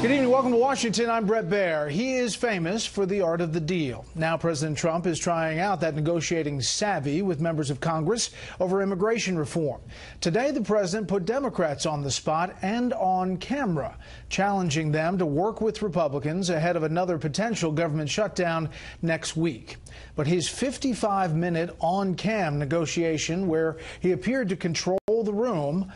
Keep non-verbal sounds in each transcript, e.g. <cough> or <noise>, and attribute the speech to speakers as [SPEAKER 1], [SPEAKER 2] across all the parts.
[SPEAKER 1] Good evening. Welcome to Washington. I'm Bret Baier. He is famous for the art of the deal. Now, President Trump is trying out that negotiating savvy with members of Congress over immigration reform. Today, the president put Democrats on the spot and on camera, challenging them to work with Republicans ahead of another potential government shutdown next week. But his 55 minute on cam negotiation, where he appeared to control the room,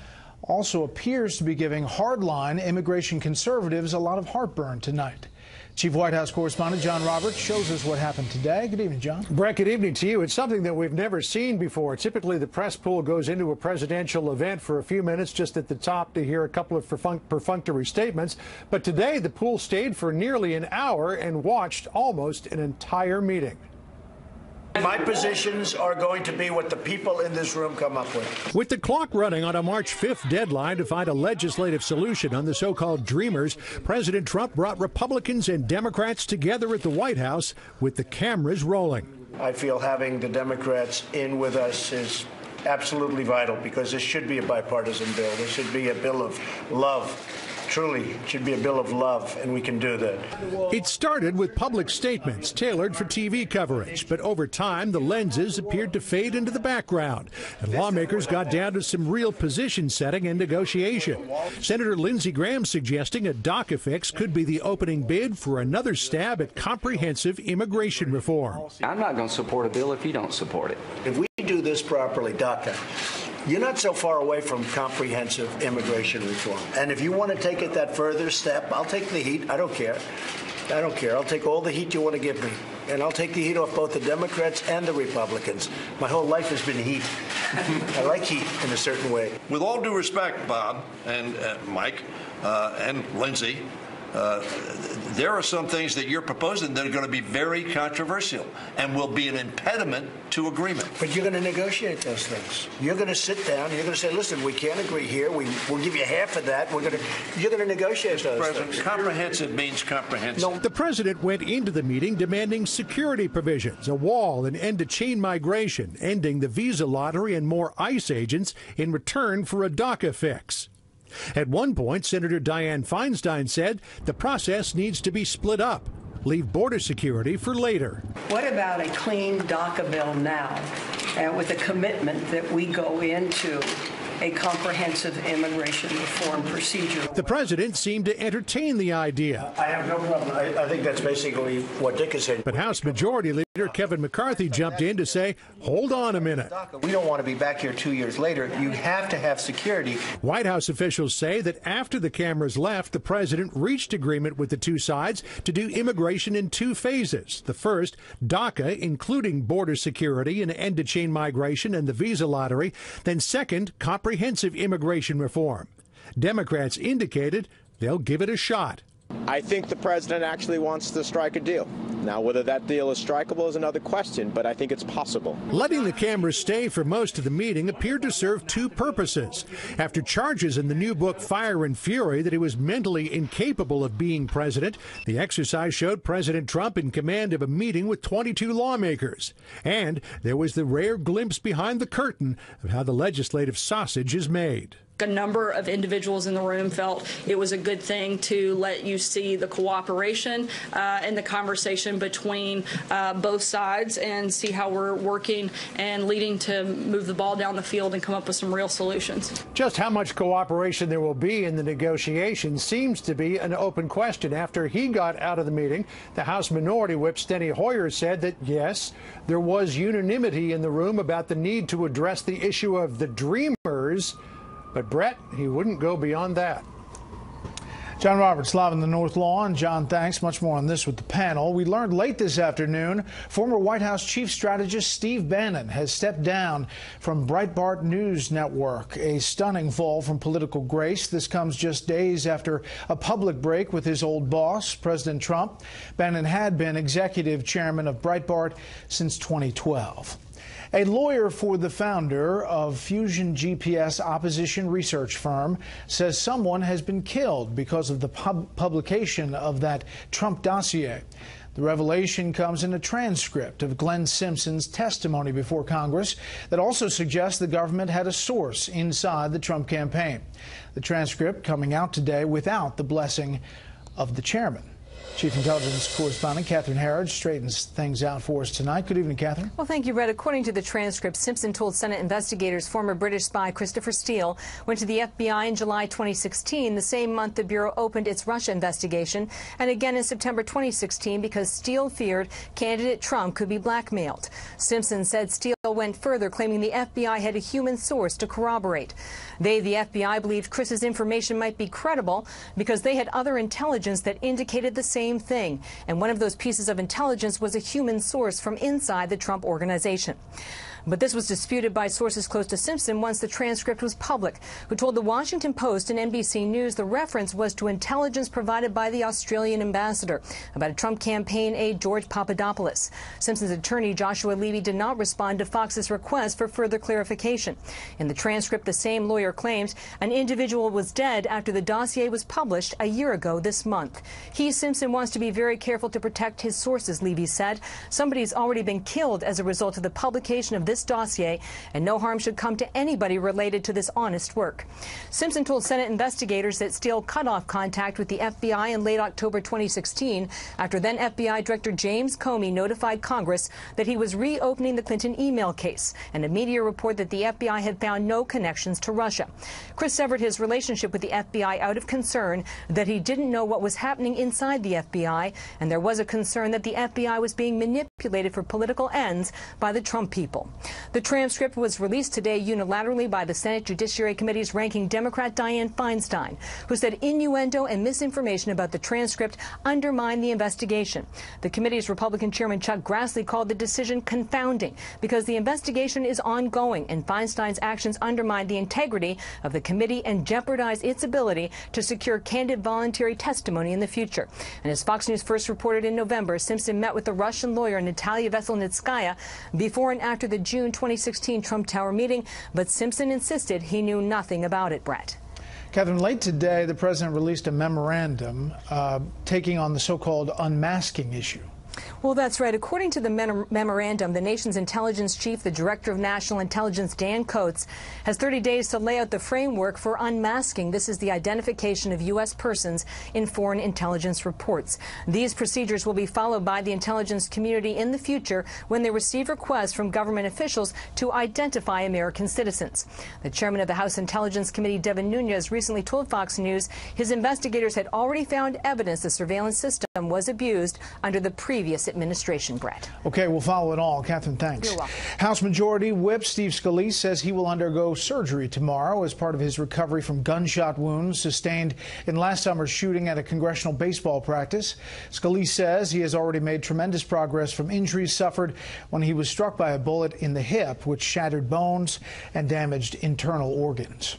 [SPEAKER 1] also appears to be giving hardline immigration conservatives a lot of heartburn tonight. Chief White House correspondent John Roberts shows us what happened today. Good evening, John.
[SPEAKER 2] Bret, good evening to you. It's something that we've never seen before. Typically, the press pool goes into a presidential event for a few minutes just at the top to hear a couple of perfunctory statements. But today, the pool stayed for nearly an hour and watched almost an entire meeting.
[SPEAKER 3] My positions are going to be what the people in this room come up with.
[SPEAKER 2] With the clock running on a March 5th deadline to find a legislative solution on the so called Dreamers, President Trump brought Republicans and Democrats together at the White House with the cameras rolling.
[SPEAKER 3] I feel having the Democrats in with us is absolutely vital because this should be a bipartisan bill. This should be a bill of love Truly, it should be a bill of love, and we can do that.
[SPEAKER 2] It started with public statements tailored for TV coverage, but over time, the lenses appeared to fade into the background, and lawmakers got down to some real position setting and negotiation. Senator Lindsey Graham suggesting a DACA fix could be the opening bid for another stab at comprehensive immigration reform.
[SPEAKER 4] I'm not going to support a bill if you don't support it.
[SPEAKER 3] If we do this properly, DACA, you're not so far away from comprehensive immigration reform. And if you want to take it that further step, I'll take the heat. I don't care. I don't care. I'll take all the heat you want to give me. And I'll take the heat off both the Democrats and the Republicans. My whole life has been heat. I like heat in a certain way.
[SPEAKER 5] With all due respect, Bob and uh, Mike uh, and Lindsey, uh, there are some things that you're proposing that are going to be very controversial and will be an impediment to agreement.
[SPEAKER 3] But you're going to negotiate those things. You're going to sit down. You're going to say, "Listen, we can't agree here. We, will give you half of that. We're going to." You're going to negotiate those
[SPEAKER 5] President,
[SPEAKER 3] things.
[SPEAKER 5] Comprehensive means comprehensive.
[SPEAKER 2] No. The president went into the meeting demanding security provisions, a wall, an end to chain migration, ending the visa lottery, and more ICE agents in return for a DACA fix. At one point, Senator Dianne Feinstein said the process needs to be split up. Leave border security for later.
[SPEAKER 6] What about a clean DACA bill now, and with a commitment that we go into a comprehensive immigration reform procedure.
[SPEAKER 2] The president seemed to entertain the idea.
[SPEAKER 3] I have no problem. I, I think that's basically what Dick is saying.
[SPEAKER 2] But House Majority Leader Kevin McCarthy jumped in to say, hold on a minute.
[SPEAKER 7] We don't want to be back here two years later. You have to have security.
[SPEAKER 2] White House officials say that after the cameras left, the president reached agreement with the two sides to do immigration in two phases. The first, DACA, including border security and end to chain migration and the visa lottery. Then second, comprehensive immigration reform. Democrats indicated they'll give it a shot.
[SPEAKER 8] I think the president actually wants to strike a deal. Now, whether that deal is strikable is another question, but I think it's possible.
[SPEAKER 2] Letting the cameras stay for most of the meeting appeared to serve two purposes. After charges in the new book Fire and Fury that he was mentally incapable of being president, the exercise showed President Trump in command of a meeting with 22 lawmakers. And there was the rare glimpse behind the curtain of how the legislative sausage is made
[SPEAKER 9] a number of individuals in the room felt it was a good thing to let you see the cooperation uh, and the conversation between uh, both sides and see how we're working and leading to move the ball down the field and come up with some real solutions.
[SPEAKER 2] Just how much cooperation there will be in the negotiations seems to be an open question. After he got out of the meeting, the House Minority Whip Steny Hoyer said that yes, there was unanimity in the room about the need to address the issue of the Dreamers. But Bret, he wouldn't go beyond that.
[SPEAKER 1] John Roberts live in the North Lawn. John, thanks. Much more on this with the panel. We learned late this afternoon former White House chief strategist Steve Bannon has stepped down from Breitbart News Network. A stunning fall from political grace. This comes just days after a public break with his old boss, President Trump. Bannon had been executive chairman of Breitbart since 2012. A lawyer for the founder of Fusion GPS opposition research firm says someone has been killed because of the pub publication of that Trump dossier. The revelation comes in a transcript of Glenn Simpson's testimony before Congress that also suggests the government had a source inside the Trump campaign. The transcript coming out today without the blessing of the chairman. Chief Intelligence Correspondent Catherine Herridge straightens things out for us tonight. Good evening, Catherine.
[SPEAKER 10] Well, thank you, Bret. According to the transcript, Simpson told Senate investigators former British spy Christopher Steele went to the FBI in July 2016, the same month the Bureau opened its Russia investigation, and again in September 2016 because Steele feared candidate Trump could be blackmailed. Simpson said Steele went further, claiming the FBI had a human source to corroborate. They, the FBI, believed Chris's information might be credible because they had other intelligence that indicated the same thing. And one of those pieces of intelligence was a human source from inside the Trump organization. But this was disputed by sources close to Simpson once the transcript was public, who told the Washington Post and NBC News the reference was to intelligence provided by the Australian ambassador about a Trump campaign aide George Papadopoulos. Simpson's attorney Joshua Levy did not respond to Fox's request for further clarification. In the transcript, the same lawyer claims an individual was dead after the dossier was published a year ago this month. He, Simpson, wants to be very careful to protect his sources, Levy said. Somebody's already been killed as a result of the publication of this this dossier, and no harm should come to anybody related to this honest work. Simpson told Senate investigators that Steele cut off contact with the FBI in late October 2016 after then FBI Director James Comey notified Congress that he was reopening the Clinton email case and a media report that the FBI had found no connections to Russia. Chris severed his relationship with the FBI out of concern that he didn't know what was happening inside the FBI, and there was a concern that the FBI was being manipulated for political ends by the Trump people. The transcript was released today unilaterally by the Senate Judiciary Committee's ranking Democrat Dianne Feinstein, who said innuendo and misinformation about the transcript undermined the investigation. The committee's Republican Chairman Chuck Grassley called the decision confounding because the investigation is ongoing and Feinstein's actions undermine the integrity of the committee and jeopardize its ability to secure candid voluntary testimony in the future. And as Fox News first reported in November, Simpson met with the Russian lawyer Natalia Veselnitskaya before and after the June 2016 Trump Tower meeting, but Simpson insisted he knew nothing about it, Bret.
[SPEAKER 1] Catherine, late today, the president released a memorandum uh, taking on the so called unmasking issue.
[SPEAKER 10] Well, that's right. According to the memorandum, the nation's intelligence chief, the director of national intelligence, Dan Coats, has 30 days to lay out the framework for unmasking. This is the identification of U.S. persons in foreign intelligence reports. These procedures will be followed by the intelligence community in the future when they receive requests from government officials to identify American citizens. The chairman of the House Intelligence Committee, Devin Nunes, recently told Fox News his investigators had already found evidence the surveillance system was abused under the previous administration, Bret.
[SPEAKER 1] Okay, we'll follow it all. Catherine, thanks.
[SPEAKER 10] You're welcome.
[SPEAKER 1] House Majority Whip Steve Scalise says he will undergo surgery tomorrow as part of his recovery from gunshot wounds sustained in last summer's shooting at a congressional baseball practice. Scalise says he has already made tremendous progress from injuries suffered when he was struck by a bullet in the hip, which shattered bones and damaged internal organs.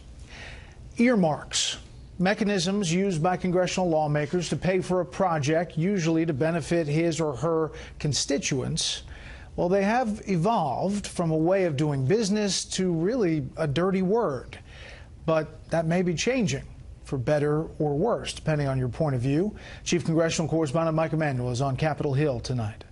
[SPEAKER 1] Earmarks mechanisms used by congressional lawmakers to pay for a project, usually to benefit his or her constituents, well, they have evolved from a way of doing business to really a dirty word. But that may be changing for better or worse, depending on your point of view. Chief Congressional Correspondent Mike Emanuel is on Capitol Hill tonight.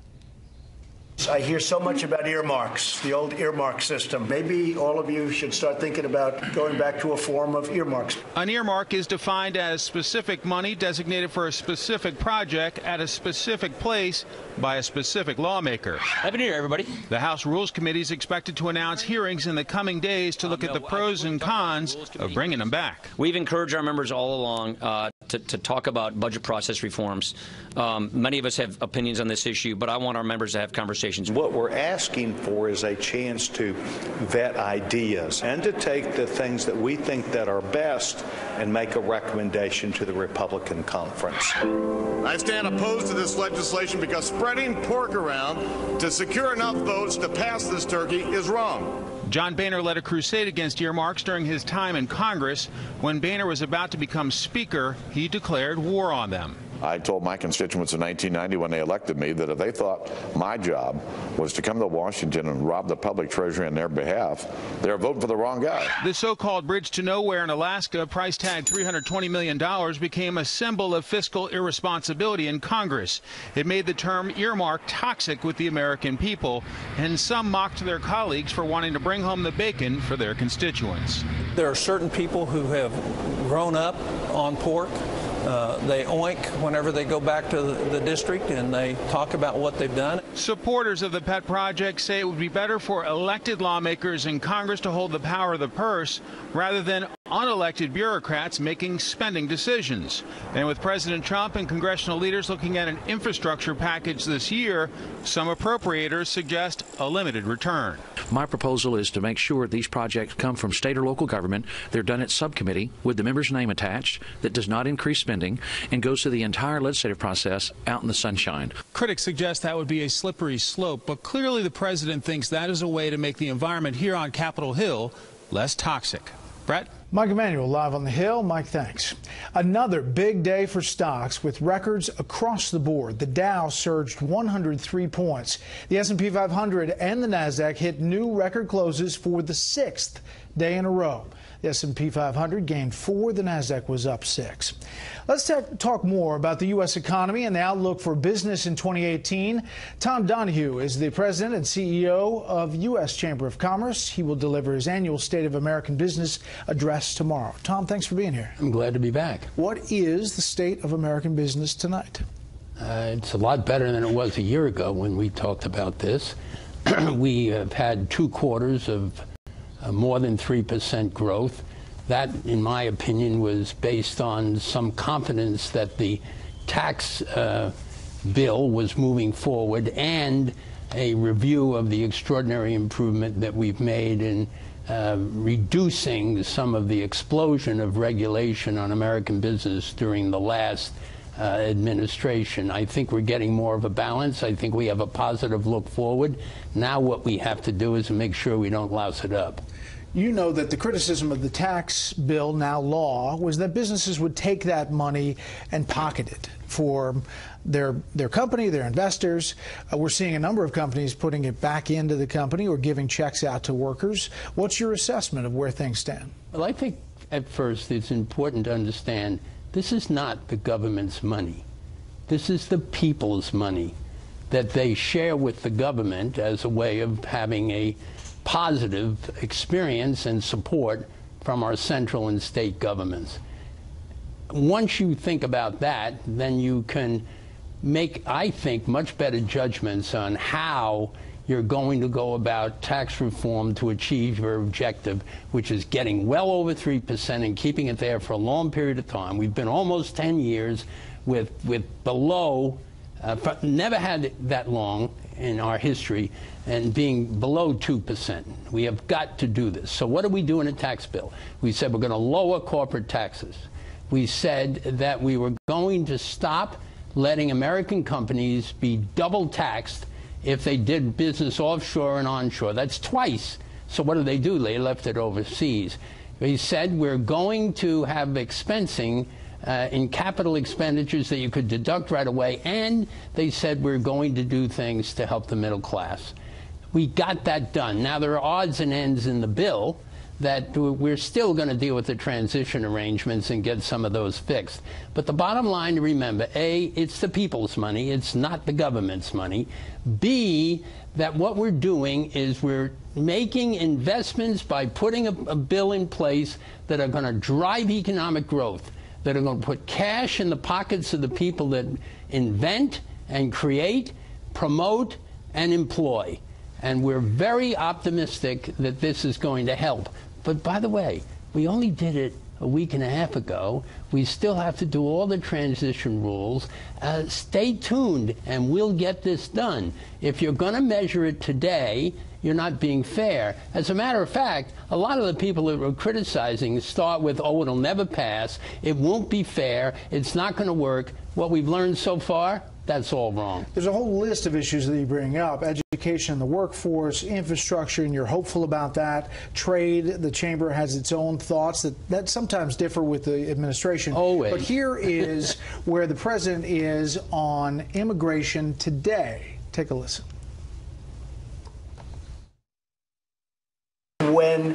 [SPEAKER 3] I hear so much about earmarks, the old earmark system. Maybe all of you should start thinking about going back to a form of earmarks.
[SPEAKER 11] An earmark is defined as specific money designated for a specific project at a specific place by a specific lawmaker.
[SPEAKER 12] Happy New Year, everybody.
[SPEAKER 11] The House Rules Committee is expected to announce hearings in the coming days to look at the pros and cons of bringing them back.
[SPEAKER 12] We've encouraged our members all along uh, to, to, talk about budget process reforms. Um, many of us have opinions on this issue, but I want our members to have conversations.
[SPEAKER 13] What we're asking for is a chance to vet ideas and to take the things that we think that are best and make a recommendation to the Republican conference.
[SPEAKER 14] I stand opposed to this legislation because spreading pork around to secure enough votes to pass this turkey is wrong.
[SPEAKER 11] John Boehner led a crusade against earmarks during his time in Congress. When Boehner was about to become Speaker, he declared war on them.
[SPEAKER 15] I told my constituents in 1990 when they elected me that if they thought my job was to come to Washington and rob the public treasury on their behalf, they're voting for the wrong guy.
[SPEAKER 11] The so-called bridge to nowhere in Alaska, price tag $320 million, became a symbol of fiscal irresponsibility in Congress. It made the term earmark toxic with the American people, and some mocked their colleagues for wanting to bring home the bacon for their constituents.
[SPEAKER 16] There are certain people who have grown up on pork uh, they oink whenever they go back to the, the district and they talk about what they've done.
[SPEAKER 11] Supporters of the pet project say it would be better for elected lawmakers in Congress to hold the power of the purse rather than unelected bureaucrats making spending decisions. And with President Trump and congressional leaders looking at an infrastructure package this year, some appropriators suggest a limited return.
[SPEAKER 17] My proposal is to make sure these projects come from state or local government. They're done at subcommittee with the member's name attached that does not increase spending and goes through the entire legislative process out in the sunshine.
[SPEAKER 11] Critics suggest that would be a slippery slope, but clearly the president thinks that is a way to make the environment here on Capitol Hill less toxic. Bret?
[SPEAKER 1] Mike Emanuel live on the Hill. Mike, thanks. Another big day for stocks with records across the board. The Dow surged 103 points. The S&P 500 and the Nasdaq hit new record closes for the sixth day in a row. The S&P 500 gained four. The Nasdaq was up six. Let's talk more about the U.S. economy and the outlook for business in 2018. Tom Donohue is the president and CEO of U.S. Chamber of Commerce. He will deliver his annual State of American Business address tomorrow. Tom, thanks for being here.
[SPEAKER 18] I'm glad to be back.
[SPEAKER 1] What is the state of American business tonight?
[SPEAKER 18] Uh, it's a lot better than it was a year ago when we talked about this. <clears throat> we have had two quarters of more than 3% growth. That, in my opinion, was based on some confidence that the tax uh, bill was moving forward and a review of the extraordinary improvement that we've made in uh, reducing some of the explosion of regulation on American business during the last uh, administration. I think we're getting more of a balance. I think we have a positive look forward. Now, what we have to do is make sure we don't louse it up.
[SPEAKER 1] You know that the criticism of the tax bill, now law, was that businesses would take that money and pocket it for their their company, their investors. Uh, we're seeing a number of companies putting it back into the company or giving checks out to workers. What's your assessment of where things stand?
[SPEAKER 18] Well, I think at first it's important to understand this is not the government's money. This is the people's money that they share with the government as a way of having a positive experience and support from our central and state governments. Once you think about that, then you can make, I think, much better judgments on how you're going to go about tax reform to achieve your objective, which is getting well over 3% and keeping it there for a long period of time. We've been almost 10 years with, with below, uh, never had that long in our history, and being below 2%. We have got to do this. So, what do we do in a tax bill? We said we're going to lower corporate taxes. We said that we were going to stop letting American companies be double taxed if they did business offshore and onshore. That's twice. So what do they do? They left it overseas. He said we're going to have expensing uh, in capital expenditures that you could deduct right away, and they said we're going to do things to help the middle class. We got that done. Now there are odds and ends in the bill that we're still going to deal with the transition arrangements and get some of those fixed. But the bottom line to remember A, it's the people's money, it's not the government's money. B, that what we're doing is we're making investments by putting a, a bill in place that are going to drive economic growth, that are going to put cash in the pockets of the people that invent and create, promote, and employ. And we're very optimistic that this is going to help. But by the way, we only did it a week and a half ago. We still have to do all the transition rules. Uh, stay tuned, and we'll get this done. If you're going to measure it today, you're not being fair. As a matter of fact, a lot of the people that were criticizing start with, oh, it'll never pass, it won't be fair, it's not going to work. What we've learned so far, that's all wrong.
[SPEAKER 1] There's a whole list of issues that you bring up education the workforce, infrastructure, and you're hopeful about that. Trade, the chamber has its own thoughts that, that sometimes differ with the administration.
[SPEAKER 18] Always.
[SPEAKER 1] But here is <laughs> where the president is on immigration today. Take a listen.
[SPEAKER 3] When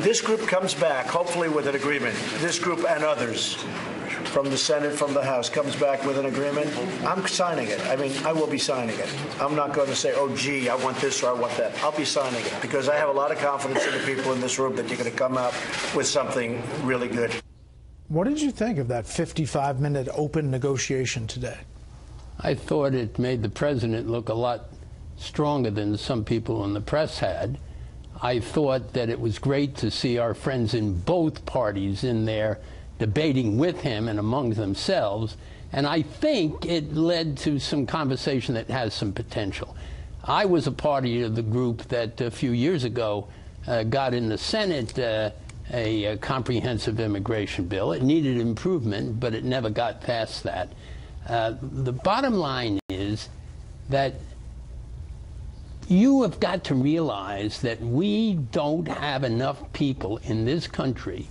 [SPEAKER 3] this group comes back, hopefully with an agreement, this group and others, from the Senate, from the House, comes back with an agreement, I'm signing it. I mean, I will be signing it. I'm not going to say, oh, gee, I want this or I want that. I'll be signing it because I have a lot of confidence in the people in this room that you're going to come out with something really good.
[SPEAKER 1] What did you think of that 55 minute open negotiation today?
[SPEAKER 18] I thought it made the president look a lot stronger than some people in the press had. I thought that it was great to see our friends in both parties in there debating with him and among themselves. And I think it led to some conversation that has some potential. I was a party of the group that a few years ago uh, got in the Senate uh, a, a, comprehensive immigration bill. It needed improvement, but it never got past that. Uh, the bottom line is that you have got to realize that we don't have enough people in this country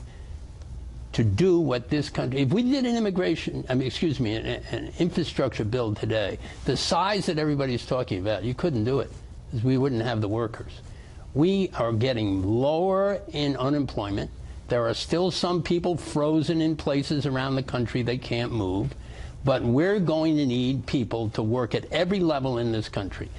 [SPEAKER 18] to do what this country. If we did an immigration, I mean, excuse me, an, an infrastructure bill today, the size that everybody's talking about, you couldn't do it because we wouldn't have the workers. We are getting lower in unemployment. There are still some people frozen in places around the country they can't move, but we're going to need people to work at every level in this country.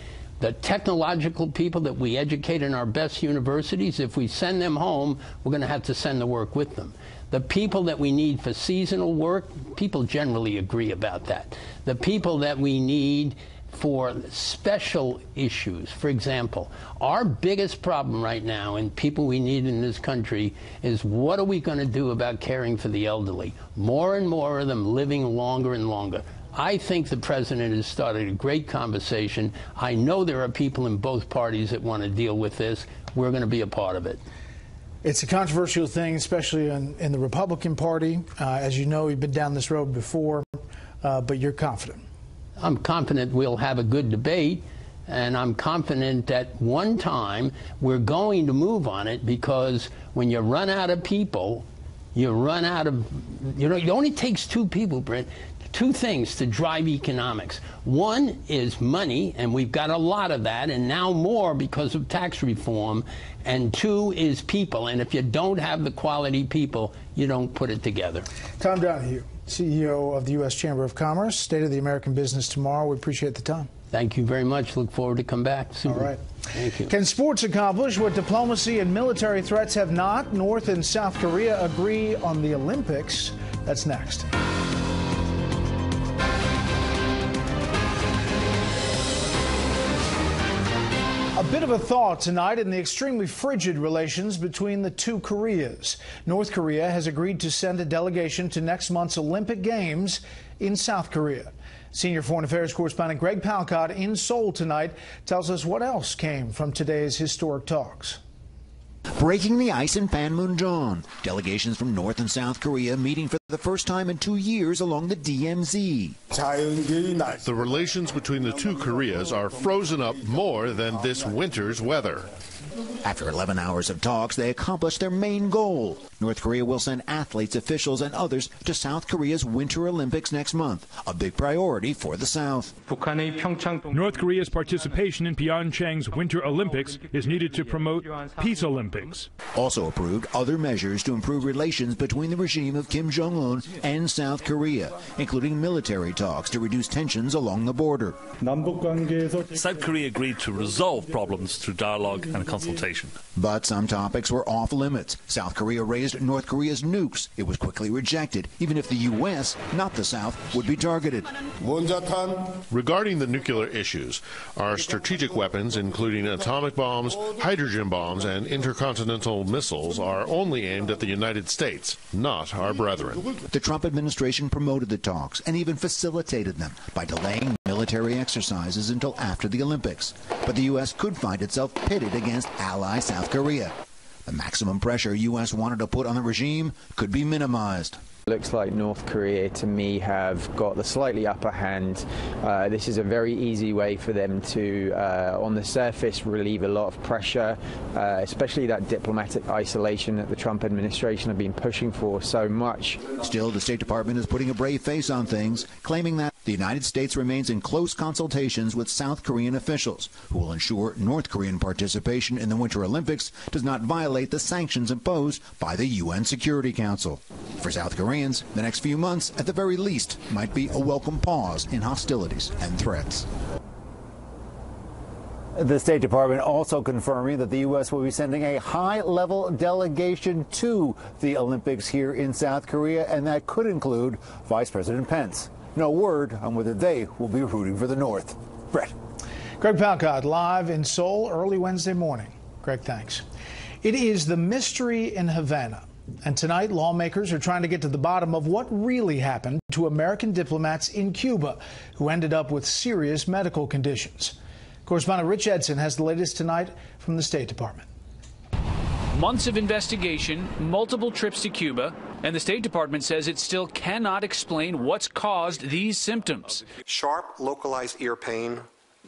[SPEAKER 18] The technological people that we educate in our best universities, if we send them home, we're going to have to send the work with them. The people that we need for seasonal work, people generally agree about that. The people that we need for special issues. For example, our biggest problem right now and people we need in this country is what are we going to do about caring for the elderly? More and more of them living longer and longer. I think the president has started a great conversation. I know there are people in both parties that want to deal with this. We're going to be a part of it.
[SPEAKER 1] It's a controversial thing, especially in, in the Republican Party. Uh, as you know, you've been down this road before, uh, but you're confident.
[SPEAKER 18] I'm confident we'll have a good debate, and I'm confident that one time we're going to move on it because when you run out of people, you run out of, you know, it only takes two people, Brent, two things to drive economics. One is money, and we've got a lot of that, and now more because of tax reform. And two is people. And if you don't have the quality people, you don't put it together.
[SPEAKER 1] Tom Donohue, CEO of the U.S. Chamber of Commerce, State of the American Business tomorrow. We appreciate the time.
[SPEAKER 18] Thank you very much. Look forward to come back soon.
[SPEAKER 1] All right.
[SPEAKER 18] Thank you.
[SPEAKER 1] Can sports accomplish what diplomacy and military threats have not? North and South Korea agree on the Olympics. That's next. Bit of a thaw tonight in the extremely frigid relations between the two Koreas. North Korea has agreed to send a delegation to next month's Olympic Games in South Korea. Senior Foreign Affairs correspondent Greg Palkot in Seoul tonight tells us what else came from today's historic talks.
[SPEAKER 19] Breaking the ice in Panmunjom. Delegations from North and South Korea meeting for the first time in two years along the DMZ.
[SPEAKER 20] The relations between the two Koreas are frozen up more than this winter's weather.
[SPEAKER 19] After 11 hours of talks, they accomplished their main goal. North Korea will send athletes, officials, and others to South Korea's Winter Olympics next month, a big priority for the South.
[SPEAKER 21] North Korea's participation in Pyeongchang's Winter Olympics is needed to promote Peace Olympics.
[SPEAKER 19] Also approved other measures to improve relations between the regime of Kim Jong un and South Korea, including military talks to reduce tensions along the border.
[SPEAKER 22] South Korea agreed to resolve problems through dialogue and consultation.
[SPEAKER 19] But some topics were off limits. South Korea raised North Korea's nukes. It was quickly rejected, even if the U.S., not the South, would be targeted.
[SPEAKER 20] Regarding the nuclear issues, our strategic weapons, including atomic bombs, hydrogen bombs, and intercontinental missiles, are only aimed at the United States, not our brethren.
[SPEAKER 19] The Trump administration promoted the talks and even facilitated them by delaying military exercises until after the Olympics. But the U.S. could find itself pitted against ally South Korea. The maximum pressure U.S. wanted to put on the regime could be minimized.
[SPEAKER 23] Looks like North Korea to me have got the slightly upper hand. Uh, this is a very easy way for them to, uh, on the surface, relieve a lot of pressure, uh, especially that diplomatic isolation that the Trump administration have been pushing for so much.
[SPEAKER 19] Still, the State Department is putting a brave face on things, claiming that the United States remains in close consultations with South Korean officials who will ensure North Korean participation in the Winter Olympics does not violate the sanctions imposed by the UN Security Council. For South Koreans, the next few months, at the very least, might be a welcome pause in hostilities and threats.
[SPEAKER 24] The State Department also confirming that the U.S. will be sending a high level delegation to the Olympics here in South Korea, and that could include Vice President Pence. No word on whether they will be rooting for the North. Bret.
[SPEAKER 1] Greg Palkot live in Seoul early Wednesday morning. Greg, thanks. It is the mystery in Havana. And tonight, lawmakers are trying to get to the bottom of what really happened to American diplomats in Cuba who ended up with serious medical conditions. Correspondent Rich Edson has the latest tonight from the State Department.
[SPEAKER 25] Months of investigation, multiple trips to Cuba, and the State Department says it still cannot explain what's caused these symptoms.
[SPEAKER 26] Sharp, localized ear pain,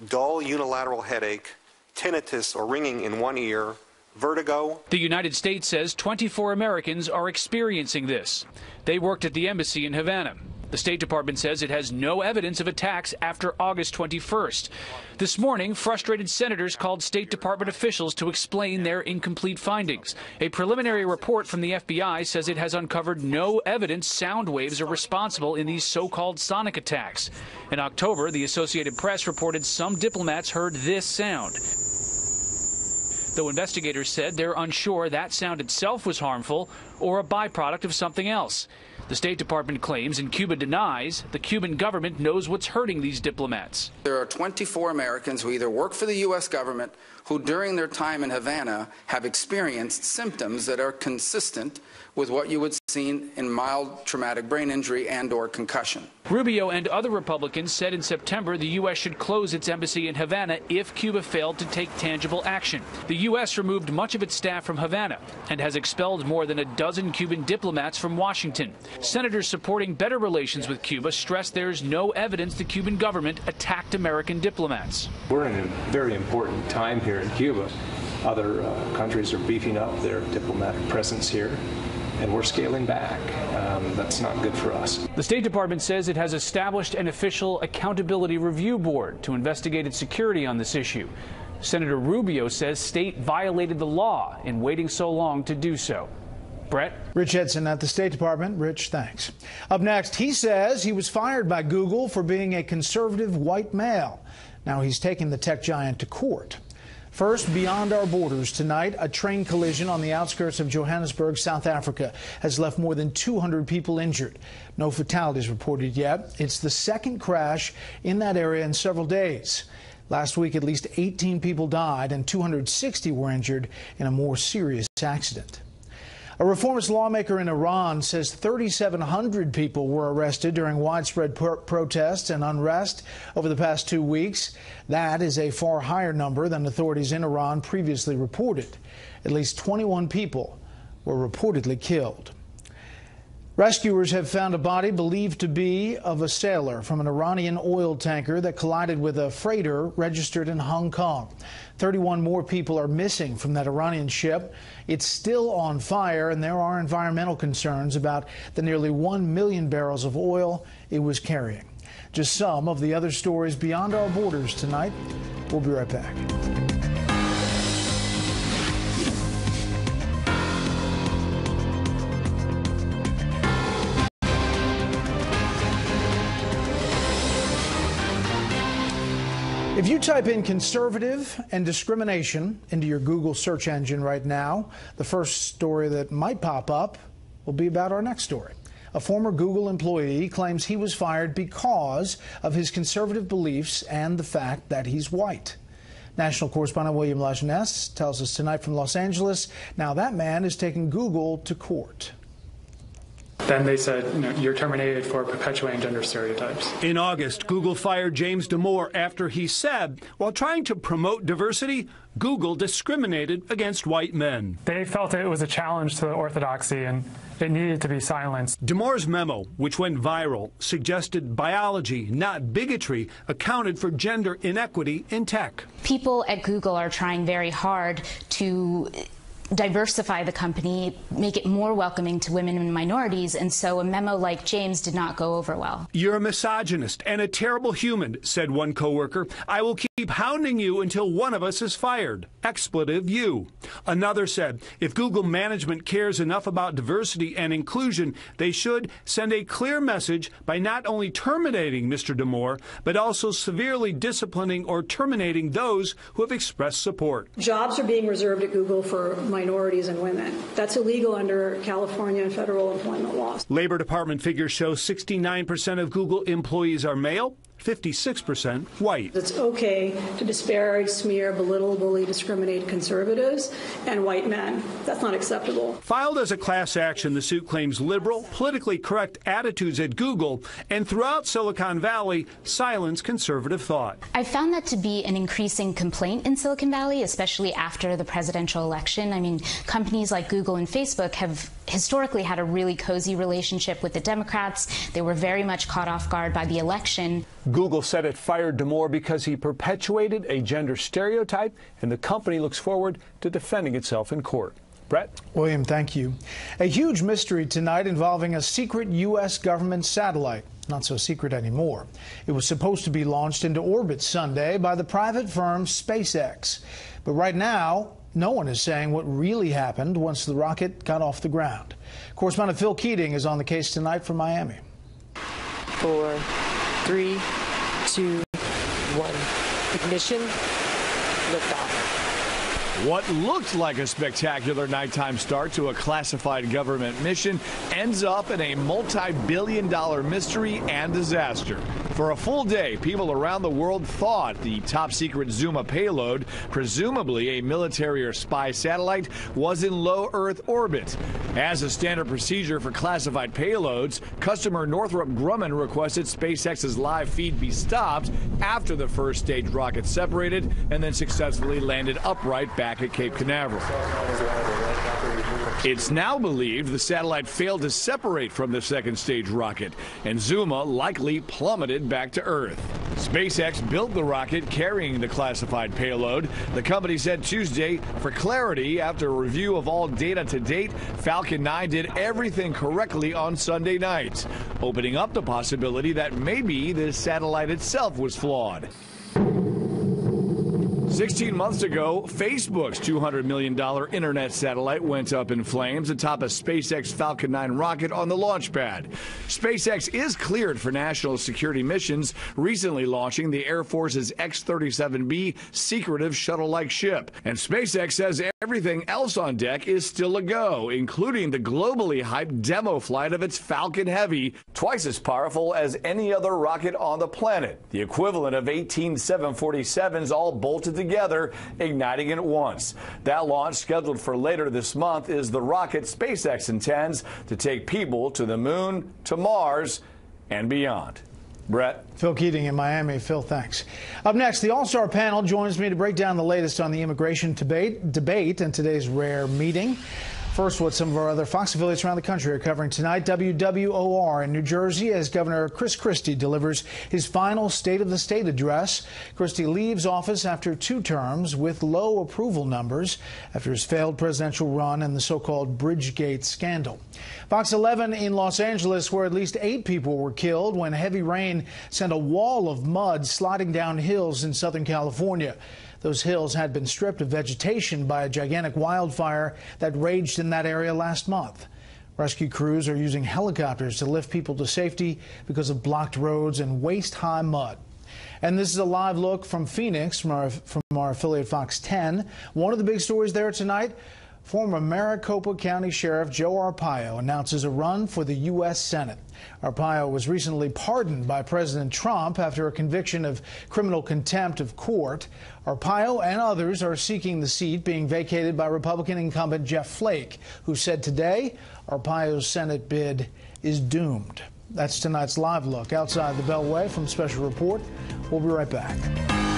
[SPEAKER 26] dull unilateral headache, tinnitus or ringing in one ear, vertigo.
[SPEAKER 25] The United States says 24 Americans are experiencing this. They worked at the embassy in Havana. The State Department says it has no evidence of attacks after August 21st. This morning, frustrated senators called State Department officials to explain their incomplete findings. A preliminary report from the FBI says it has uncovered no evidence sound waves are responsible in these so called sonic attacks. In October, the Associated Press reported some diplomats heard this sound though investigators said they're unsure that sound itself was harmful or a byproduct of something else. The State Department claims and Cuba denies the Cuban government knows what's hurting these diplomats.
[SPEAKER 27] There are 24 Americans who either work for the U.S. government who, during their time in Havana, have experienced symptoms that are consistent with what you would see in mild traumatic brain injury and or concussion.
[SPEAKER 25] Rubio and other Republicans said in September the U.S. should close its embassy in Havana if Cuba failed to take tangible action. The U.S. removed much of its staff from Havana and has expelled more than a dozen Cuban diplomats from Washington. Senators supporting better relations with Cuba stress there's no evidence the Cuban government attacked American diplomats.
[SPEAKER 28] We're in a very important time here in Cuba. Other uh, countries are beefing up their diplomatic presence here and we're scaling back. Um, that's not good for us.
[SPEAKER 25] The State Department says it has established an official accountability review board to investigate its security on this issue. Senator Rubio says state violated the law in waiting so long to do so. Bret?
[SPEAKER 1] Rich Edson at the State Department. Rich, thanks. Up next, he says he was fired by Google for being a conservative white male. Now he's taking the tech giant to court. First, beyond our borders tonight, a train collision on the outskirts of Johannesburg, South Africa, has left more than 200 people injured. No fatalities reported yet. It's the second crash in that area in several days. Last week, at least 18 people died and 260 were injured in a more serious accident. A reformist lawmaker in Iran says 3,700 people were arrested during widespread pro protests and unrest over the past two weeks. That is a far higher number than authorities in Iran previously reported. At least 21 people were reportedly killed. Rescuers have found a body believed to be of a sailor from an Iranian oil tanker that collided with a freighter registered in Hong Kong. 31 more people are missing from that Iranian ship. It's still on fire, and there are environmental concerns about the nearly 1 million barrels of oil it was carrying. Just some of the other stories beyond our borders tonight. We'll be right back. If you type in conservative and discrimination into your Google search engine right now, the first story that might pop up will be about our next story. A former Google employee claims he was fired because of his conservative beliefs and the fact that he's white. National correspondent William Lajeunesse tells us tonight from Los Angeles. Now that man is taking Google to court.
[SPEAKER 29] Then they said, you know, you're terminated for perpetuating gender stereotypes.
[SPEAKER 30] In August, Google fired James Damore after he said, while trying to promote diversity, Google discriminated against white men.
[SPEAKER 29] They felt it was a challenge to the orthodoxy and it needed to be silenced.
[SPEAKER 30] Damore's memo, which went viral, suggested biology, not bigotry, accounted for gender inequity in tech.
[SPEAKER 31] People at Google are trying very hard to
[SPEAKER 32] diversify the company, make it more welcoming to women and minorities. And so a memo like James did not go over well.
[SPEAKER 30] You're a misogynist and a terrible human, said one coworker. I will keep hounding you until one of us is fired. Expletive you. Another said, if Google management cares enough about diversity and inclusion, they should send a clear message by not only terminating Mr. Damore, but also severely disciplining or terminating those who have expressed support.
[SPEAKER 33] Jobs are being reserved at Google for minorities and women. That's illegal under California and federal employment laws.
[SPEAKER 30] Labor Department figures show 69% of Google employees are male, 56% white.
[SPEAKER 33] It's okay to disparage, smear, belittle, bully, discriminate conservatives and white men. That's not acceptable.
[SPEAKER 30] Filed as a class action, the suit claims liberal, politically correct attitudes at Google and throughout Silicon Valley silence conservative thought.
[SPEAKER 32] I found that to be an increasing complaint in Silicon Valley, especially after the presidential election. I mean, companies like Google and Facebook have historically had a really cozy relationship with the Democrats. They were very much caught off guard by the election.
[SPEAKER 30] Google said it fired Damore because he perpetuated a gender stereotype, and the company looks forward to defending itself in court. Bret?
[SPEAKER 1] William, thank you. A huge mystery tonight involving a secret U.S. government satellite. Not so secret anymore. It was supposed to be launched into orbit Sunday by the private firm SpaceX. But right now, no one is saying what really happened once the rocket got off the ground. Correspondent Phil Keating is on the case tonight from Miami.
[SPEAKER 34] Four, three, two, one. Ignition, liftoff.
[SPEAKER 35] What looked like a spectacular nighttime start to a classified government mission ends up in a multi billion dollar mystery and disaster. For a full day, people around the world thought the top secret Zuma payload, presumably a military or spy satellite, was in low Earth orbit. As a standard procedure for classified payloads, customer Northrop Grumman requested SpaceX's live feed be stopped after the first stage rocket separated and then successfully landed upright back at Cape Canaveral. It's now believed the satellite failed to separate from the second stage rocket, and Zuma likely plummeted back to Earth. SpaceX built the rocket carrying the classified payload. The company said Tuesday, for clarity, after a review of all data to date, Falcon 9 did everything correctly on Sunday night, opening up the possibility that maybe the satellite itself was flawed. 16 months ago, Facebook's $200 million internet satellite went up in flames atop a SpaceX Falcon 9 rocket on the launch pad. SpaceX is cleared for national security missions, recently launching the Air Force's X 37B secretive shuttle like ship. And SpaceX says everything else on deck is still a go, including the globally hyped demo flight of its Falcon Heavy, twice as powerful as any other rocket on the planet, the equivalent of 18 747s all bolted together, igniting it at once. That launch, scheduled for later this month, is the rocket SpaceX intends to take people to the moon, to Mars, and beyond. Bret.
[SPEAKER 1] Phil Keating in Miami. Phil, thanks. Up next, the All Star panel joins me to break down the latest on the immigration debate, debate and today's rare meeting. First, what some of our other Fox affiliates around the country are covering tonight. WWOR in New Jersey as Governor Chris Christie delivers his final State of the State address. Christie leaves office after two terms with low approval numbers after his failed presidential run and the so-called Bridgegate scandal. Fox 11 in Los Angeles where at least eight people were killed when heavy rain sent a wall of mud sliding down hills in Southern California. Those hills had been stripped of vegetation by a gigantic wildfire that raged in that area last month. Rescue crews are using helicopters to lift people to safety because of blocked roads and waist high mud. And this is a live look from Phoenix from our, from our affiliate Fox 10. One of the big stories there tonight Former Maricopa County Sheriff Joe Arpaio announces a run for the U.S. Senate. Arpaio was recently pardoned by President Trump after a conviction of criminal contempt of court. Arpaio and others are seeking the seat being vacated by Republican incumbent Jeff Flake, who said today Arpaio's Senate bid is doomed. That's tonight's live look outside the Beltway from Special Report. We'll be right back.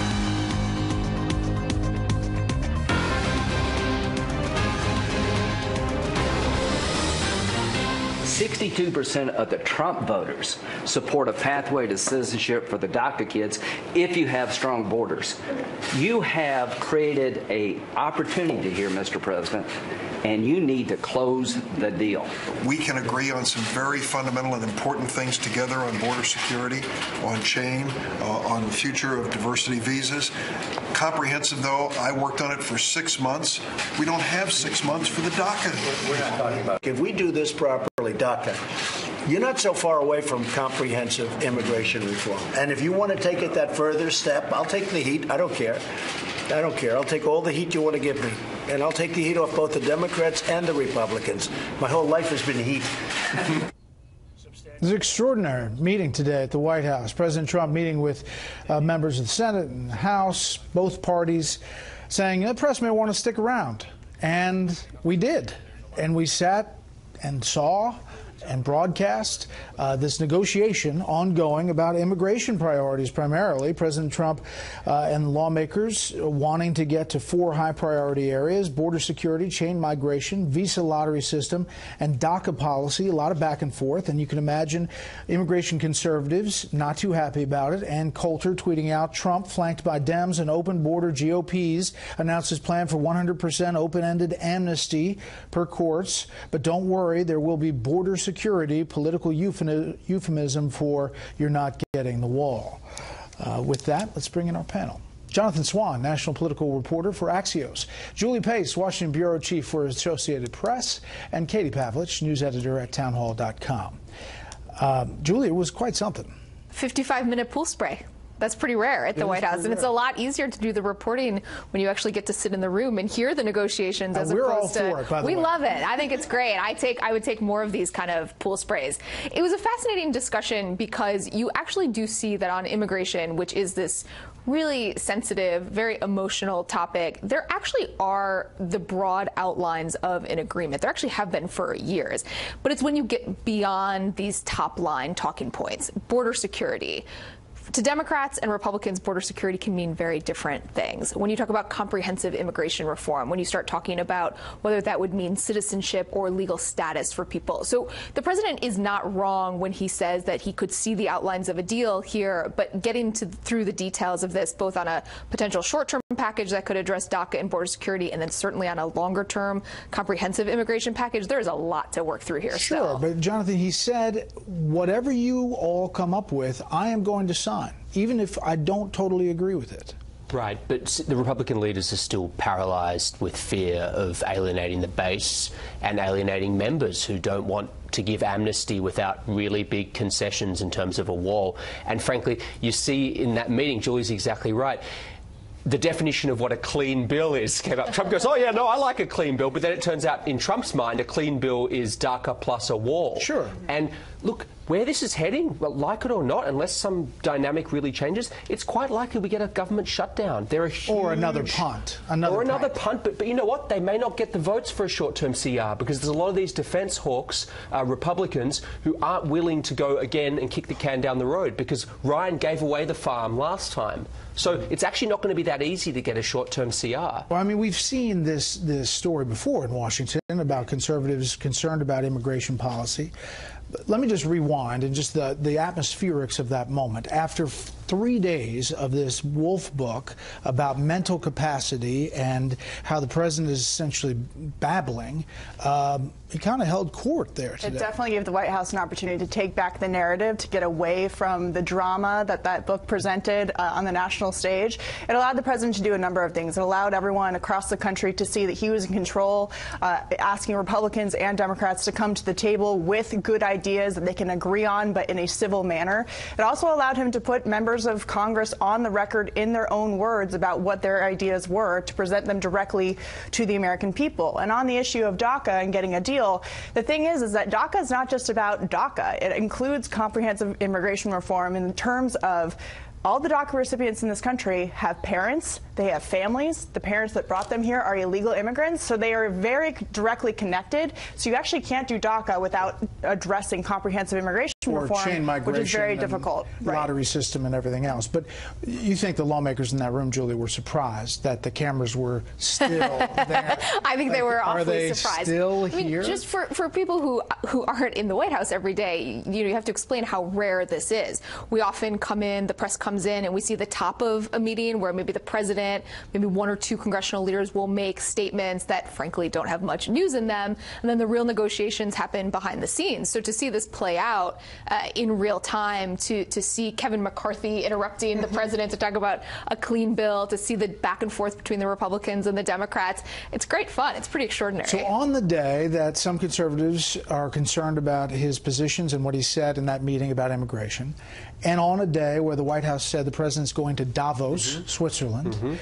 [SPEAKER 36] 62% of the Trump voters support a pathway to citizenship for the DACA kids if you have strong borders. You have created a opportunity here, Mr. President, and you need to close the deal.
[SPEAKER 37] We can agree on some very fundamental and important things together on border security, on chain, uh, on the future of diversity visas. Comprehensive, though, I worked on it for six months. We don't have six months for the DACA.
[SPEAKER 3] We're not talking about. If we do this properly, DACA, you're not so far away from comprehensive immigration reform. And if you want to take it that further step, I'll take the heat. I don't care. I don't care. I'll take all the heat you want to give me. And I'll take the heat off both the Democrats and the Republicans. My whole life has been heat. <laughs>
[SPEAKER 1] There's an extraordinary meeting today at the White House. President Trump meeting with uh, members of the Senate and the House, both parties, saying the press may want to stick around. And we did. And we sat and saw and broadcast uh, this negotiation ongoing about immigration priorities primarily. President Trump uh, and lawmakers wanting to get to four high priority areas border security, chain migration, visa lottery system, and DACA policy. A lot of back and forth. And you can imagine immigration conservatives not too happy about it. Ann Coulter tweeting out Trump, flanked by Dems and open border GOPs, announced his plan for 100% open ended amnesty per courts. But don't worry, there will be border security security, political euphemism for you're not getting the wall. Uh, with that, let's bring in our panel. Jonathan Swan, national political reporter for Axios. Julie Pace, Washington Bureau Chief for Associated Press. And Katie Pavlich, news editor at townhall.com. Uh, Julie, it was quite something.
[SPEAKER 38] 55 minute pool spray. That's pretty rare at the White House, and it's a lot easier to do the reporting when you actually get to sit in the room and hear the negotiations as
[SPEAKER 1] we're
[SPEAKER 38] opposed
[SPEAKER 1] all for
[SPEAKER 38] to.
[SPEAKER 1] It,
[SPEAKER 38] we
[SPEAKER 1] way.
[SPEAKER 38] love it. I think it's great. I take I would take more of these kind of pool sprays. It was a fascinating discussion because you actually do see that on immigration, which is this really sensitive, very emotional topic, there actually are the broad outlines of an agreement. There actually have been for years. But it's when you get beyond these top line talking points border security, to Democrats and Republicans, border security can mean very different things. When you talk about comprehensive immigration reform, when you start talking about whether that would mean citizenship or legal status for people. So the president is not wrong when he says that he could see the outlines of a deal here, but getting to, through the details of this, both on a potential short term package that could address DACA and border security, and then certainly on a longer term comprehensive immigration package, there's a lot to work through here.
[SPEAKER 1] Sure,
[SPEAKER 38] still.
[SPEAKER 1] but Jonathan, he said, whatever you all come up with, I am going to sign even if I don't totally agree with it.
[SPEAKER 39] Right, but the Republican leaders are still paralysed with fear of alienating the base and alienating members who don't want to give amnesty without really big concessions in terms of a wall. And frankly, you see in that meeting, Julie's exactly right the definition of what a clean bill is <laughs> came up. Trump goes, oh, yeah, no, I like a clean bill. But then it turns out, in Trump's mind, a clean bill is DACA plus a wall.
[SPEAKER 1] Sure.
[SPEAKER 39] And look, where this is heading, well, like it or not, unless some dynamic really changes, it's quite likely we get a government shutdown. There are huge,
[SPEAKER 1] or another punt, another
[SPEAKER 39] or another
[SPEAKER 1] punt.
[SPEAKER 39] punt. But, but you know what? They may not get the votes for a short-term CR because there's a lot of these defence hawks, uh, Republicans, who aren't willing to go again and kick the can down the road because Ryan gave away the farm last time. So it's actually not going to be that easy to get a short-term CR.
[SPEAKER 1] Well, I mean, we've seen this this story before in Washington about conservatives concerned about immigration policy. Let me just rewind and just the the atmospherics of that moment. After three days of this Wolff book about mental capacity and how the president is essentially babbling. Um, he kind of held court there today.
[SPEAKER 40] It definitely gave the White House an opportunity to take back the narrative, to get away from the drama that that book presented uh, on the national stage. It allowed the president to do a number of things. It allowed everyone across the country to see that he was in control, uh, asking Republicans and Democrats to come to the table with good ideas that they can agree on, but in a civil manner. It also allowed him to put members of Congress on the record in their own words about what their ideas were to present them directly to the American people. And on the issue of DACA and getting a deal, deal. The thing is, is that DACA is not just about DACA. It includes comprehensive immigration reform in terms of all the DACA recipients in this country have parents They have families. The parents that brought them here are illegal immigrants, so they are very directly connected. So you actually can't do DACA without addressing comprehensive immigration
[SPEAKER 1] or
[SPEAKER 40] reform,
[SPEAKER 1] chain migration,
[SPEAKER 40] which is very difficult. Right.
[SPEAKER 1] lottery system and everything else. But you think the lawmakers in that room, Julie, were surprised that the cameras were still <laughs> there?
[SPEAKER 38] I think they
[SPEAKER 1] Like,
[SPEAKER 38] were
[SPEAKER 1] are
[SPEAKER 38] awfully
[SPEAKER 1] they
[SPEAKER 38] surprised.
[SPEAKER 1] Still
[SPEAKER 38] I mean,
[SPEAKER 1] here?
[SPEAKER 38] just for, for people who who aren't in the White House every day, you know, you have to explain how rare this is. We often come in, the press comes in, and we see the top of a meeting where maybe the president, maybe one or two congressional leaders will make statements that, frankly, don't have much news in them, and then the real negotiations happen behind the scenes. So to see this play out uh, in real time, to to see Kevin McCarthy interrupting the president to talk about a clean bill, to see the back and forth between the Republicans and the Democrats, it's great fun. It's pretty extraordinary.
[SPEAKER 1] So on the day that some conservatives are concerned about his positions and what he said in that meeting about immigration, and on a day where the White House said the president's going to Davos, Switzerland,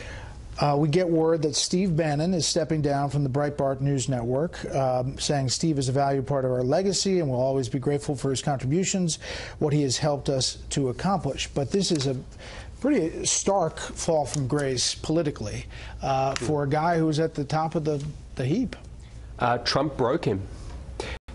[SPEAKER 1] uh, we get word that Steve Bannon is stepping down from the Breitbart News Network, um, saying Steve is a valued part of our legacy and we'll always be grateful for his contributions, what he has helped us to accomplish. But this is a pretty stark fall from grace politically uh, for a guy who was at the top of the, the heap.
[SPEAKER 39] Uh, Trump broke him.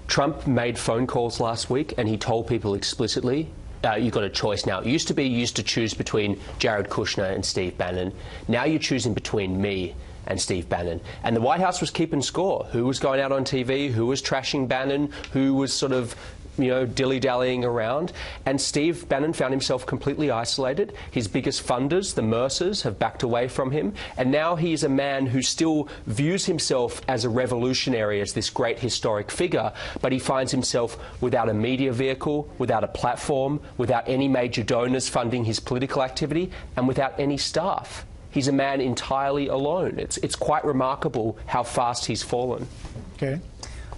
[SPEAKER 39] Trump made phone calls last week and he told people explicitly uh, you've got a choice now. It used to be you used to choose between Jared Kushner and Steve Bannon. Now you're choosing between me and Steve Bannon. And the White House was keeping score. Who was going out on TV? Who was trashing Bannon? Who was sort of you know, dilly-dallying around. And Steve Bannon found himself completely isolated. His biggest funders, the Mercers, have backed away from him. And now he is a man who still views himself as a revolutionary, as this great historic figure, but he finds himself without a media vehicle, without a platform, without any major donors funding his political activity, and without any staff. He's a man entirely alone. It's, it's quite remarkable how fast he's fallen.
[SPEAKER 1] Okay.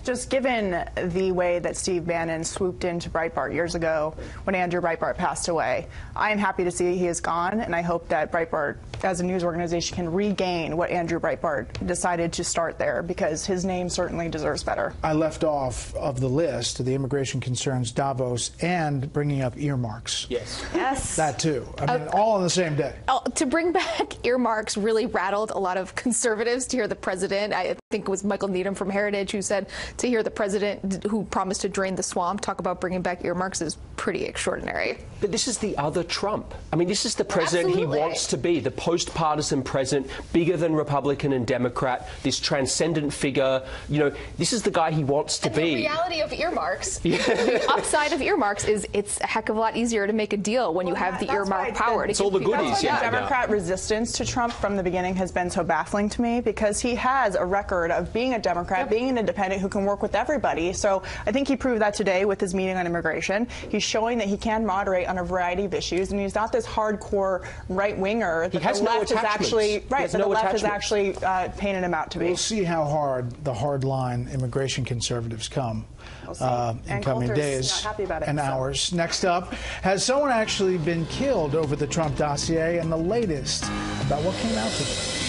[SPEAKER 40] Just given the way that Steve Bannon swooped into Breitbart years ago when Andrew Breitbart passed away, I am happy to see he is gone, and I hope that Breitbart, as a news organization, can regain what Andrew Breitbart decided to start there because his name certainly deserves better.
[SPEAKER 1] I left off of the list the immigration concerns, Davos, and bringing up earmarks.
[SPEAKER 39] Yes.
[SPEAKER 38] Yes.
[SPEAKER 1] That too. I mean, all on the same day.
[SPEAKER 38] Oh, to bring back <laughs> earmarks really rattled a lot of <laughs> conservatives to hear the president. I think it was Michael Needham from Heritage who said to hear the president who promised to drain the swamp talk about bringing back earmarks is pretty extraordinary.
[SPEAKER 39] But this is the other Trump. I mean, this is the president
[SPEAKER 38] Absolutely.
[SPEAKER 39] he wants to be, the post partisan president, bigger than Republican and Democrat, this transcendent figure. You know, this is the guy he wants to
[SPEAKER 38] And
[SPEAKER 39] be.
[SPEAKER 38] the reality of earmarks, <laughs> the upside of earmarks is it's a heck of a lot easier to make a deal when you have the earmark power. to give people-
[SPEAKER 40] That's why the Democrat resistance to Trump from the beginning has been so baffling to me because he has a record of being a Democrat, being an independent who can work with everybody. So I think he proved that today with his meeting on immigration. He's showing that he can moderate on a variety of issues, and he's not this hardcore right winger that
[SPEAKER 39] has
[SPEAKER 40] the
[SPEAKER 39] no
[SPEAKER 40] left is actually right. That
[SPEAKER 39] no
[SPEAKER 40] the left is actually uh, painted him out to be.
[SPEAKER 1] We'll see how hard the hardline immigration conservatives come
[SPEAKER 40] see.
[SPEAKER 1] uh, in
[SPEAKER 40] And
[SPEAKER 1] coming
[SPEAKER 40] Coulter's
[SPEAKER 1] days
[SPEAKER 40] happy about it,
[SPEAKER 1] and
[SPEAKER 40] so.
[SPEAKER 1] hours. Next up, has someone actually been killed over the Trump dossier? And the latest about what came out today.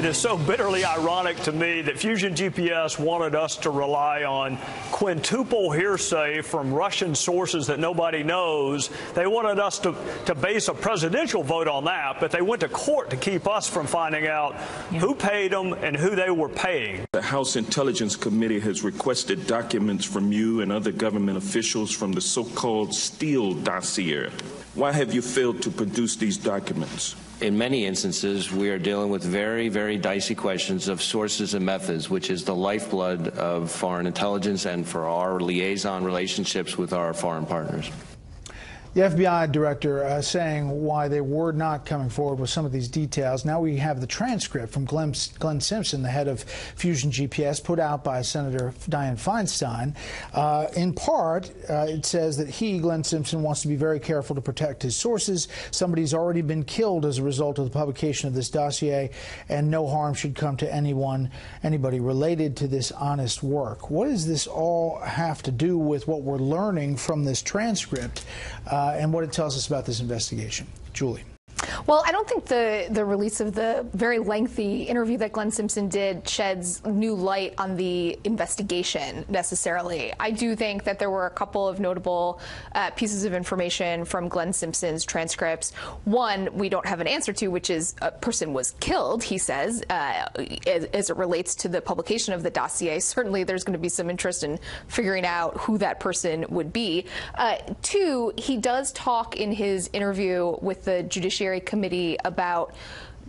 [SPEAKER 41] It is so bitterly ironic to me that Fusion GPS wanted us to rely on quintuple hearsay from Russian sources that nobody knows. They wanted us to, to base a presidential vote on that, but they went to court to keep us from finding out who paid them and who they were paying.
[SPEAKER 42] The House Intelligence Committee has requested documents from you and other government officials from the so called Steele dossier. Why have you failed to produce these documents?
[SPEAKER 43] In many instances, we are dealing with very, very dicey questions of sources and methods, which is the lifeblood of foreign intelligence and for our liaison relationships with our foreign partners.
[SPEAKER 1] The FBI director uh, saying why they were not coming forward with some of these details. Now we have the transcript from Glenn, Glenn Simpson, the head of Fusion GPS, put out by Senator Dianne Feinstein. Uh, in part, uh, it says that he, Glenn Simpson, wants to be very careful to protect his sources. Somebody's already been killed as a result of the publication of this dossier, and no harm should come to anyone, anybody related to this honest work. What does this all have to do with what we're learning from this transcript? Uh, Uh, and what it tells us about this investigation. Julie.
[SPEAKER 38] Well, I don't think the, the release of the very lengthy interview that Glenn Simpson did sheds new light on the investigation necessarily. I do think that there were a couple of notable uh, pieces of information from Glenn Simpson's transcripts. One, we don't have an answer to, which is a person was killed, he says, uh, as, as it relates to the publication of the dossier. Certainly, there's going to be some interest in figuring out who that person would be. Uh, two, he does talk in his interview with the Judiciary Committee about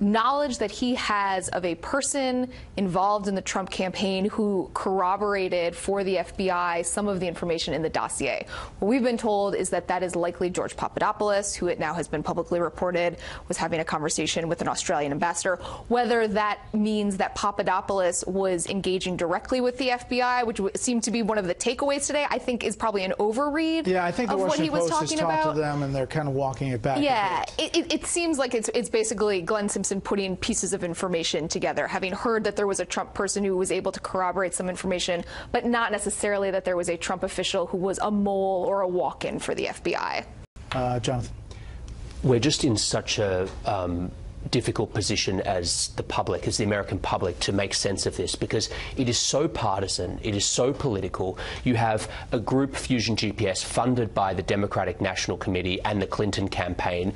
[SPEAKER 38] knowledge that he has of a person involved in the Trump campaign who corroborated for the FBI some of the information in the dossier. What we've been told is that that is likely George Papadopoulos, who it now has been publicly reported was having a conversation with an Australian ambassador. Whether that means that Papadopoulos was engaging directly with the FBI, which seemed to be one of the takeaways today, I think is probably an overread.
[SPEAKER 1] Yeah, I think the
[SPEAKER 38] of what he was
[SPEAKER 1] Post has
[SPEAKER 38] talking
[SPEAKER 1] talked
[SPEAKER 38] about.
[SPEAKER 1] to them, and they're kind of walking it back.
[SPEAKER 38] Yeah, it, it, it seems like it's it's basically Glenn Simpson putting pieces of information together, having heard that there was a Trump person who was able to corroborate some information, but not necessarily that there was a Trump official who was a mole or a walk-in for the FBI.
[SPEAKER 1] Uh, Jonathan.
[SPEAKER 39] We're just in such a um, difficult position as the public, as the American public, to make sense of this because it is so partisan, it is so political. You have a group, Fusion GPS, funded by the Democratic National Committee and the Clinton campaign.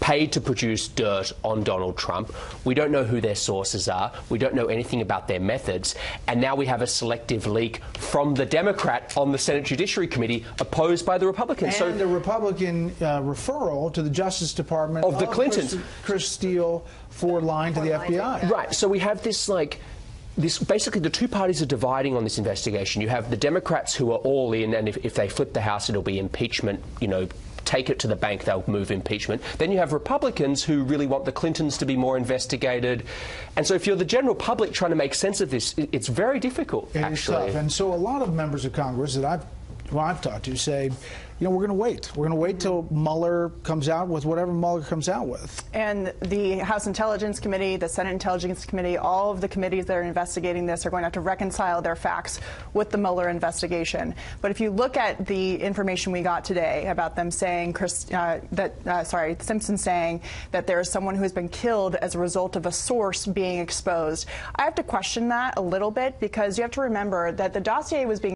[SPEAKER 39] Paid to produce dirt on Donald Trump. We don't know who their sources are. We don't know anything about their methods. And now we have a selective leak from the Democrat on the Senate Judiciary Committee opposed by the Republicans.
[SPEAKER 1] And the Republican uh, referral to the Justice Department
[SPEAKER 39] Of the Clintons.
[SPEAKER 1] Chris, Chris Steele for lying to the FBI.
[SPEAKER 39] Right. So we have this like. This, basically, the two parties are dividing on this investigation. You have the Democrats who are all in, and if, if they flip the House, it'll be impeachment. You know, take it to the bank, they'll move impeachment. Then you have Republicans who really want the Clintons to be more investigated. And so, if you're the general public trying to make sense of this, it's very difficult.
[SPEAKER 1] It
[SPEAKER 39] actually.
[SPEAKER 1] And so a lot of members of Congress that I've who I've talked to say, you know, we're going to wait. We're going to wait till Mueller comes out with whatever Mueller comes out with.
[SPEAKER 40] And the House Intelligence Committee, the Senate Intelligence Committee, all of the committees that are investigating this are going to have to reconcile their facts with the Mueller investigation. But if you look at the information we got today about them saying, Chris, uh, that uh, sorry, Simpson saying that there is someone who has been killed as a result of a source being exposed, I have to question that a little bit because you have to remember that the dossier was being